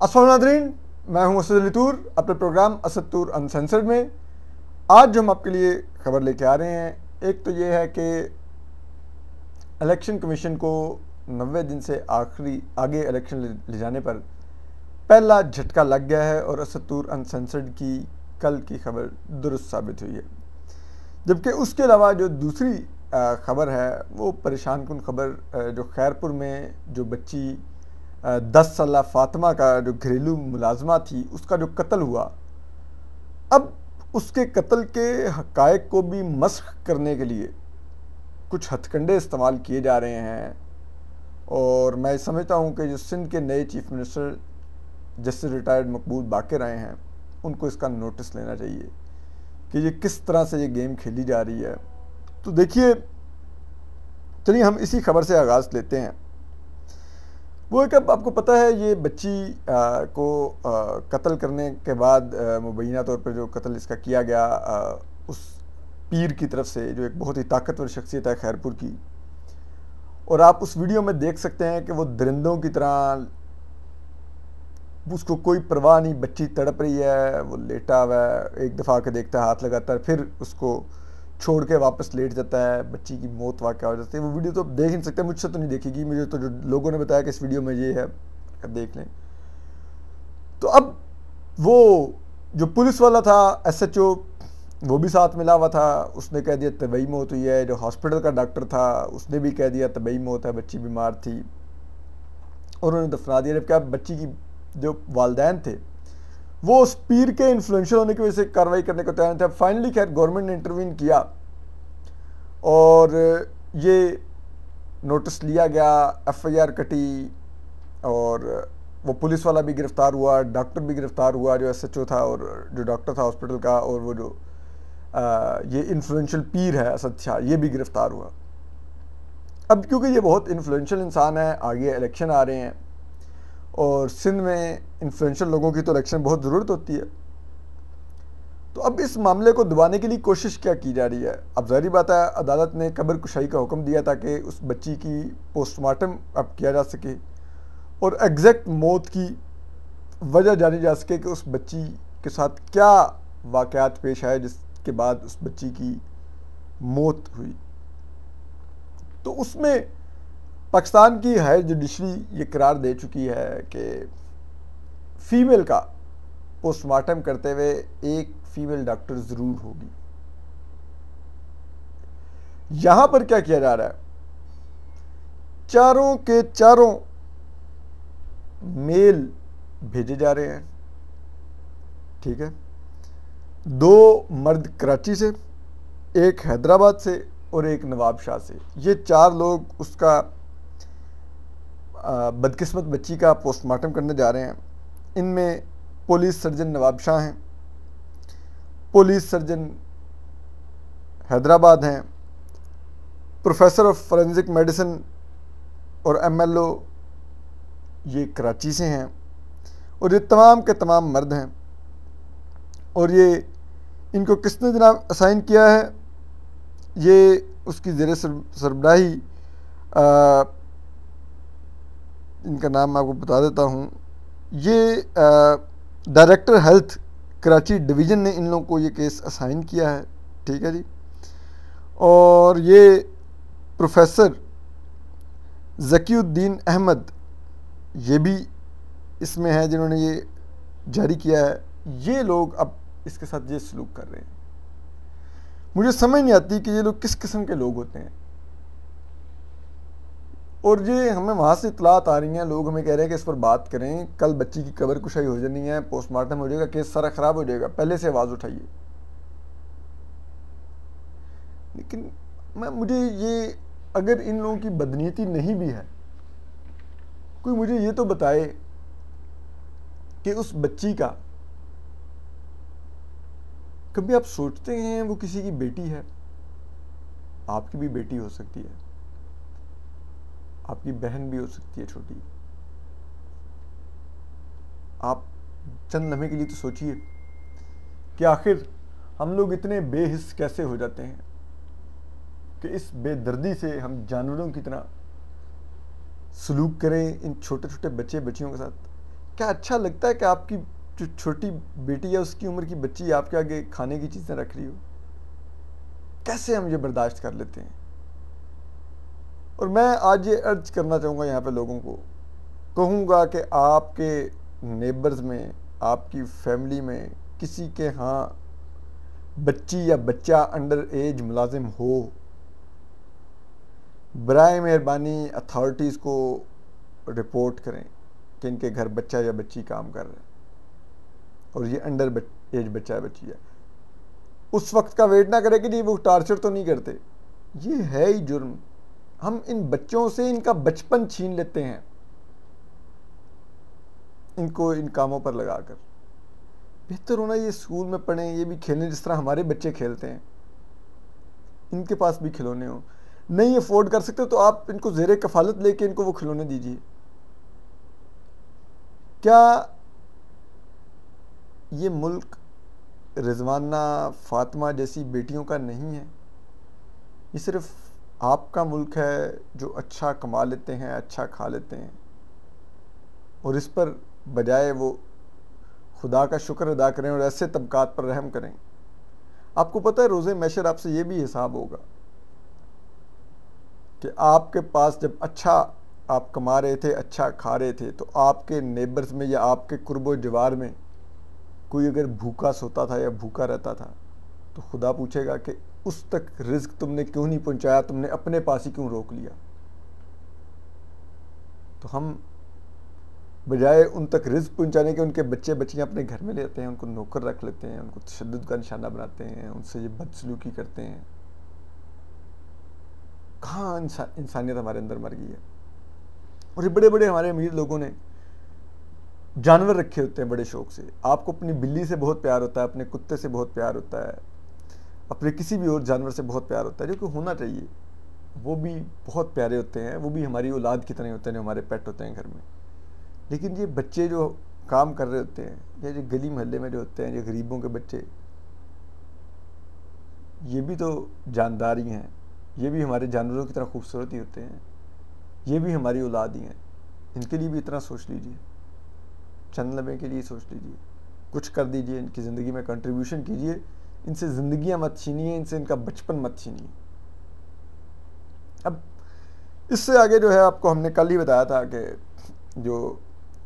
Aslam Nadreen, मैं हूँ असद अली तूर, अपने प्रोग्राम असद तूर अनसेंसर्ड में। आज जो हम आपके लिए खबर लेके आ रहे हैं। एक तो ये है कि इलेक्शन कमीशन को नबे दिन से आखिरी, आगे इलेक्शन ले जाने पर पहला झटका लग गया है और असद तूर अनसेंसर्ड की कल की खबर दुरुस्त साबित हुई है। जबकि उसके अलावा जो दूसरी खबर है, वो परेशान कन खबर जो खैरपुर में जो बच्ची दस साल फातिमा का जो घरेलू मुलाजमा थी, उसका जो कत्ल हुआ। अब उसके कत्ल के हकायक को भी मस्क करने के लिए कुछ हथकंडे इस्तेमाल किए जा रहे हैं। और मैं समझता हूँ कि जो सिंध के नए चीफ मिनिस्टर जस्टिस रिटायर्ड मकबूल बाकर आए हैं, उनको इसका नोटिस लेना चाहिए कि ये किस तरह से ये गेम खेली जा रही है। तो देखिए, चलिए हम इसी खबर से आगाज़ लेते हैं। वो एक अब आपको पता है ये बच्ची आ, को कत्ल करने के बाद मुबैना तौर पर जो कत्ल इसका किया गया आ, उस पीर की तरफ़ से जो एक बहुत ही ताकतवर शख्सियत है खैरपुर की। और आप उस वीडियो में देख सकते हैं कि वो दरिंदों की तरह उसको कोई परवाह नहीं बच्ची तड़प रही है वो लेटा हुआ है एक दफ़ा के देखता है हाथ लगाता है फिर उसको छोड़ के वापस लेट जाता है, बच्ची की मौत वाक़ हो जाती है। वो वीडियो तो देख नहीं सकते, मुझसे तो नहीं देखेगी। मुझे तो जो लोगों ने बताया कि इस वीडियो में ये है अब देख लें। तो अब वो जो पुलिस वाला था एसएचओ वो भी साथ मिला हुआ था। उसने कह दिया, तबई मौत हुई है। जो हॉस्पिटल का डॉक्टर था, उसने भी कह दिया, तबई मौत है, बच्ची बीमार थी। और उन्होंने दफना दिया। जबकि बच्ची की जो वालदेन थे वो उस पीर के इन्फ्लुएंशियल होने की वजह से कार्रवाई करने को तैयार थे। फाइनली खैर गवर्नमेंट ने इंटरवीन किया और ये नोटिस लिया गया एफआईआर कटी और वो पुलिस वाला भी गिरफ़्तार हुआ डॉक्टर भी गिरफ़्तार हुआ जो एसएचओ था और जो डॉक्टर था हॉस्पिटल का और वो जो आ, ये इन्फ्लुएंशियल पीर है असद शाह ये भी गिरफ़्तार हुआ। अब क्योंकि ये बहुत इन्फ्लुएंशियल इंसान है आगे इलेक्शन आ रहे हैं और सिंध में इन्फ्लुएंशियल लोगों की तो इलेक्शन बहुत ज़रूरत होती है। तो अब इस मामले को दबाने के लिए कोशिश क्या की जा रही है? अब जहरी बात है, अदालत ने कब्र कुशाई का हुक्म दिया ताकि उस बच्ची की पोस्टमार्टम अब किया जा सके और एग्जैक्ट मौत की वजह जानी जा सके कि उस बच्ची के साथ क्या वाक़ात पेश आए जिसके बाद उस बच्ची की मौत हुई। तो उसमें पाकिस्तान की हायर जुडिशरी ये करार दे चुकी है कि फीमेल का पोस्टमार्टम करते हुए एक फीमेल डॉक्टर ज़रूर होगी। यहाँ पर क्या किया जा रहा है? चारों के चारों मेल भेजे जा रहे हैं। ठीक है? दो मर्द कराची से, एक हैदराबाद से और एक नवाब शाह से। ये चार लोग उसका बदकिस्मत बच्ची का पोस्टमार्टम करने जा रहे हैं। इनमें पुलिस सर्जन नवाब शाह हैं। पुलिस सर्जन हैदराबाद हैं। प्रोफेसर ऑफ़ फोरेंसिक मेडिसिन और एमएलओ ये कराची से हैं और ये तमाम के तमाम मर्द हैं। और ये इनको किसने जनाब असाइन किया है? ये उसकी ज़र सरबराही इनका नाम मैं आपको बता देता हूँ। ये डायरेक्टर हेल्थ कराची डिवीज़न ने इन लोगों को ये केस असाइन किया है, ठीक है जी? और ये प्रोफेसर ज़कीउद्दीन अहमद, ये भी इसमें है जिन्होंने ये जारी किया है। ये लोग अब इसके साथ ये सलूक कर रहे हैं। मुझे समझ नहीं आती कि ये लोग किस किस्म के लोग होते हैं। और ये हमें वहाँ से इतलात आ रही हैं। लोग हमें कह रहे हैं कि इस पर बात करें। कल बच्ची की कबर कुशाई हो जानी है, पोस्टमार्टम हो जाएगा, केस सारा ख़राब हो जाएगा। पहले से आवाज़ उठाइए। लेकिन मैं, मुझे ये, अगर इन लोगों की बदनीति नहीं भी है, कोई मुझे ये तो बताए कि उस बच्ची का कभी आप सोचते हैं, वो किसी की बेटी है? आपकी भी बेटी हो सकती है। आपकी बहन भी हो सकती है छोटी। आप चंद लम्हे के लिए तो सोचिए कि आखिर हम लोग इतने बेहिस कैसे हो जाते हैं कि इस बेदर्दी से हम जानवरों की तरह सलूक करें इन छोटे छोटे बच्चे बच्चियों के साथ। क्या अच्छा लगता है कि आपकी जो छोटी बेटी या उसकी उम्र की बच्ची आपके आगे खाने की चीज़ें रख रही हो? कैसे हम ये बर्दाश्त कर लेते हैं? और मैं आज ये अर्ज़ करना चाहूँगा यहाँ पे लोगों को। कहूँगा कि आपके नेबर्स में, आपकी फैमिली में किसी के यहाँ बच्ची या बच्चा अंडर एज मुलाजिम हो बर मेहरबानी अथॉरिटीज़ को रिपोर्ट करें कि इनके घर बच्चा या बच्ची काम कर रहे हैं। और ये अंडर एज बच्चा है बच्ची है। उस वक्त का वेट ना करें कि जी वो टार्चर तो नहीं करते। ये है ही जुर्म। हम इन बच्चों से इनका बचपन छीन लेते हैं। इनको इन कामों पर लगाकर। बेहतर होना ये स्कूल में पढ़ें, ये भी खेलें, जिस तरह हमारे बच्चे खेलते हैं। इनके पास भी खिलौने हो। नहीं अफोर्ड कर सकते तो आप इनको जेर कफालत लेके इनको वो खिलौने दीजिए। क्या ये मुल्क रिजवाना फातिमा जैसी बेटियों का नहीं है? ये सिर्फ़ आपका मुल्क है जो अच्छा कमा लेते हैं अच्छा खा लेते हैं। और इस पर बजाय वो खुदा का शुक्र अदा करें और ऐसे तबकात पर रहम करें। आपको पता है रोज़े मैशर आपसे ये भी हिसाब होगा कि आपके पास जब अच्छा आप कमा रहे थे अच्छा खा रहे थे तो आपके नेबर्स में या आपके कुर्ब जवार में कोई अगर भूखा सोता था या भूखा रहता था तो खुदा पूछेगा कि उस तक रिज्क तुमने क्यों नहीं पहुँचाया? तुमने अपने पास ही क्यों रोक लिया? तो हम बजाय उन तक रिज्क पहुँचाने के उनके बच्चे बच्चियाँ अपने घर में लेते हैं, उनको नौकर रख लेते हैं, उनको तशद का निशाना बनाते हैं, उनसे ये बदसलूकी करते हैं। कहाँ इंसानियत हमारे अंदर मर गई है? और ये बड़े बड़े हमारे अमीर लोगों ने जानवर रखे होते हैं बड़े शौक से। आपको अपनी बिल्ली से बहुत प्यार होता है, अपने कुत्ते से बहुत प्यार होता है। अपने किसी भी और जानवर से बहुत प्यार होता है, जो कि होना चाहिए। वो भी बहुत प्यारे होते हैं, वो भी हमारी औलाद की तरह होते हैं हमारे पेट होते हैं घर में। लेकिन ये बच्चे जो काम कर रहे होते हैं, या जो गली मोहल्ले में जो होते हैं ये गरीबों के बच्चे, ये भी तो जानदार ही हैं। ये भी हमारे जानवरों की तरह खूबसूरत ही होते हैं। ये भी हमारी औलाद ही हैं। इनके लिए भी इतना सोच लीजिए। चंद लम्बे के लिए सोच लीजिए। कुछ कर दीजिए, इनकी ज़िंदगी में कंट्रीब्यूशन कीजिए। इनसे ज़िंदगियाँ मत छीनिए, इनसे इनका बचपन मत छीनिए। अब इससे आगे जो है आपको हमने कल ही बताया था कि जो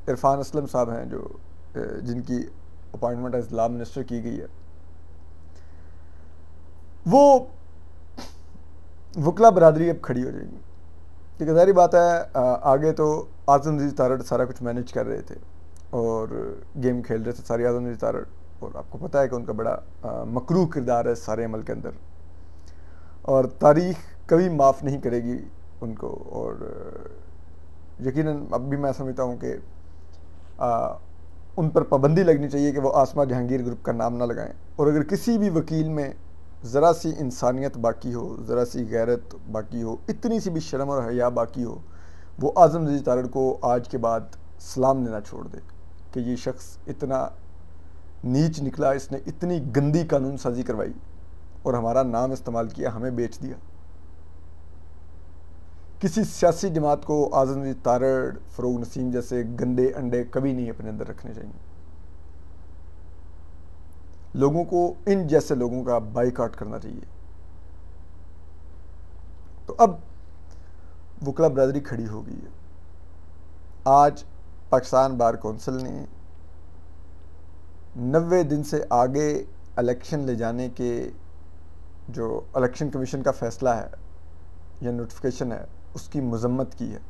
इरफान असलम साहब हैं, जो जिनकी अपॉइंटमेंट एज लॉ मिनिस्टर की गई है, वो वकला बरदरी अब खड़ी हो जाएगी। ठीक है सारी बात है आगे तो आज़म जी तारड़ सारा कुछ मैनेज कर रहे थे और गेम खेल रहे थे सारी आज़म जी तारड़। और आपको पता है कि उनका बड़ा मकरू किरदार है सारे अमल के अंदर। और तारीख कभी माफ़ नहीं करेगी उनको और यकीनन अब भी मैं समझता हूँ कि उन पर पाबंदी लगनी चाहिए कि वो आसमा जहांगीर ग्रुप का नाम ना लगाएँ। और अगर किसी भी वकील में ज़रा सी इंसानियत बाकी हो, ज़रा सी गैरत बाकी हो, इतनी सी भी शर्म और हया बाकी हो, वो आज़म जी तारड़ को आज के बाद सलाम लेना छोड़ दे कि ये शख्स इतना नीच निकला, इसने इतनी गंदी कानून साजी करवाई और हमारा नाम इस्तेमाल किया, हमें बेच दिया। किसी सियासी जमात को आज़म तारड़, फ़रोग नसीम जैसे गंदे अंडे कभी नहीं अपने अंदर रखने चाहिए। लोगों को, इन जैसे लोगों का बाइकाट करना चाहिए। तो अब वकला बरदरी खड़ी हो गई है। आज पाकिस्तान बार कौंसिल ने नबे दिन से आगे इलेक्शन ले जाने के जो इलेक्शन कमीशन का फ़ैसला है, या नोटिफिकेशन है, उसकी मजम्मत की है।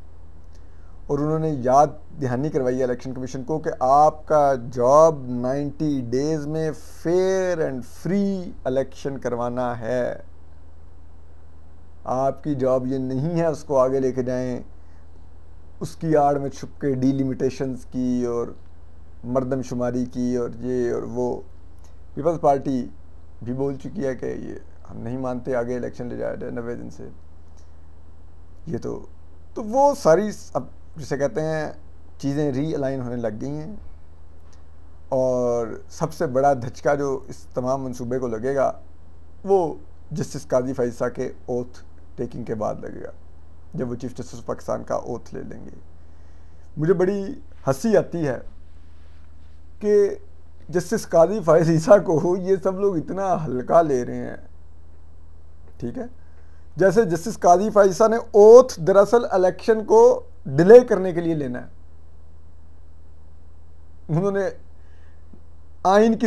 और उन्होंने याद दहानी करवाई है इलेक्शन कमीशन को कि आपका जॉब 90 डेज़ में फेयर एंड फ्री इलेक्शन करवाना है। आपकी जॉब ये नहीं है, उसको आगे लेके जाएँ। उसकी आड़ में छुप के डीलिमिटेशंस की और मरदमशुमारी की और ये और वो। पीपल्स पार्टी भी बोल चुकी है कि ये हम नहीं मानते, आगे इलेक्शन ले जाए नब्बे दिन से। ये तो तो वो सारी अब जिसे कहते हैं, चीज़ें रीअलाइन होने लग गई हैं। और सबसे बड़ा धचका जो इस तमाम मंसूबे को लगेगा, वो जस्टिस काजी फैसा के ओथ टेकिंग के बाद लगेगा, जब वो चीफ जस्टिस पाकिस्तान का ओथ ले लेंगे। मुझे बड़ी हँसी आती है कि जस्टिस कादी फायज ईसा को ये सब लोग इतना हल्का ले रहे हैं। ठीक है? जैसे जस्टिस कादी फाइसा ने ओथ दरअसल इलेक्शन को डिले करने के लिए लेना है। उन्होंने आइन की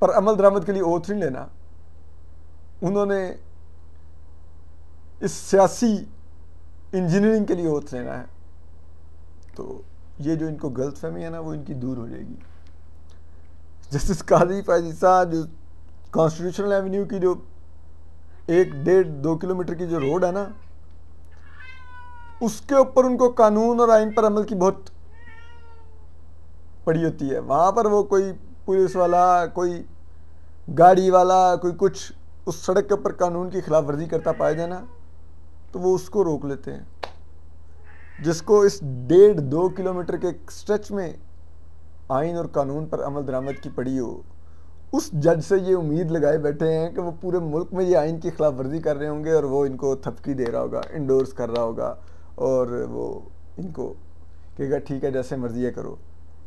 पर अमल दरामद के लिए ओथ नहीं लेना। उन्होंने इस सियासी इंजीनियरिंग के लिए ओथ लेना है। तो ये जो इनको गलत फहमी है ना, वो इनकी दूर हो जाएगी। जस्टिस कादी फायसा जो कॉन्स्टिट्यूशनल एवेन्यू की जो एक डेढ़, दो किलोमीटर की जो रोड है ना, उसके ऊपर उनको कानून और आइन पर अमल की बहुत पड़ी होती है। वहाँ पर वो कोई पुलिस वाला, कोई गाड़ी वाला, कोई कुछ उस सड़क के ऊपर कानून की खिलाफ वर्जी करता पाया जाए ना तो वो उसको रोक लेते हैं। जिसको इस डेढ़, दो किलोमीटर के स्ट्रेच में आइन और कानून पर अमल दरामद की पड़ी हो। उस जज से ये उम्मीद लगाए बैठे हैं कि वो पूरे मुल्क में ये आइन की खिलाफ वर्जी कर रहे होंगे और वो इनको थपकी दे रहा होगा इंडोर्स कर रहा होगा और वो इनको कहेगा, ठीक है, जैसे मर्ज़ी है करो।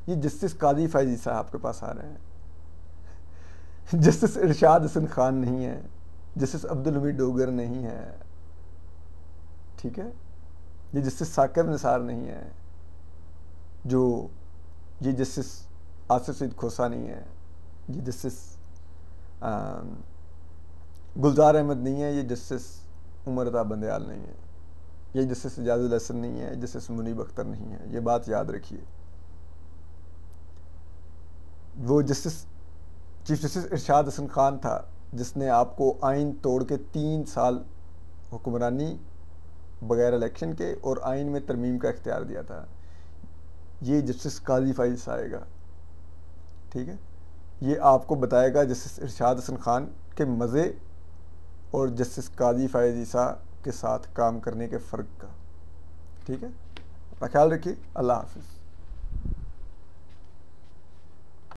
ये जस्टिस कादी फैजी साहब के पास आ रहे हैं। जस्टिस इरशाद हसन खान नहीं है। जस्टिस अब्दुल हमीद डोगर नहीं है। ठीक है? ये जस्टिस साकिब निसार नहीं है। जो ये जस्टिस आसिफ सईद खोसा नहीं है। ये जस्टिस गुलजार अहमद नहीं है, ये जस्टिस उमर अता बंदयाल नहीं है। ये जस्टिस इजाजुल हसन नहीं है जस्टिस मुनीब अख्तर नहीं है। ये बात याद रखिए। वो justice, chief justice Irshad Hasan Khan था, जिसने आपको आइन तोड़ के तीन साल हुक्मरानी बगैर इलेक्शन के और आइन में तरमीम का इख्तियार दिया था। ये जस्टिस काजी फाइज आएगा। ठीक है? ये आपको बताएगा जस्टिस इरशाद हसन खान के मज़े और जस्टिस काजी फाइज ईसा के साथ काम करने के फ़र्क का। ठीक है? अपना ख्याल रखिए। अल्लाह हाफिज़।